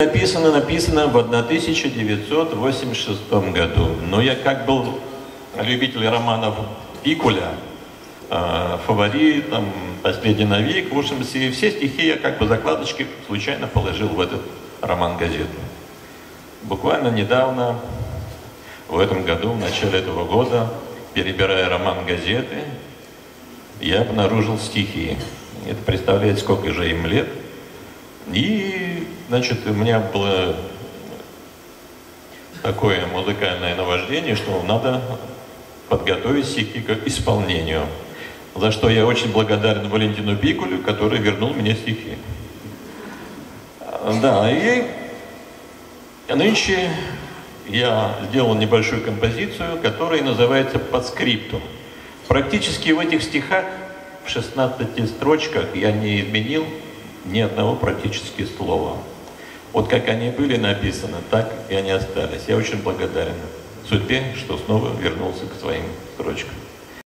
Написано, написано в 1986 году. Но я как был любитель романов Пикуля, э, фаворит, там, последний навик, в общем, все, все стихи я как бы закладочки случайно положил в этот роман газету. Буквально недавно, в этом году, в начале этого года, перебирая роман газеты, я обнаружил стихи. Это представляет, сколько же им лет. И, значит, у меня было такое музыкальное наваждение, что надо подготовить стихи к исполнению. За что я очень благодарен Валентину Бикулю, который вернул мне стихи. Да, и нынче я сделал небольшую композицию, которая называется «Под скриптум». Практически в этих стихах, в 16 строчках, я не изменил ни одного практически слова. Вот как они были написаны, так и они остались. Я очень благодарен судьбе, что снова вернулся к своим строчкам.